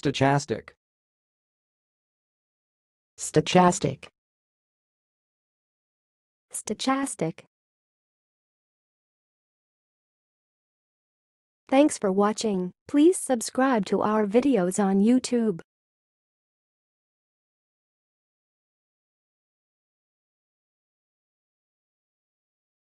Stochastic. stochastic, Stochastic. Thanks for watching. Please subscribe to our videos on YouTube.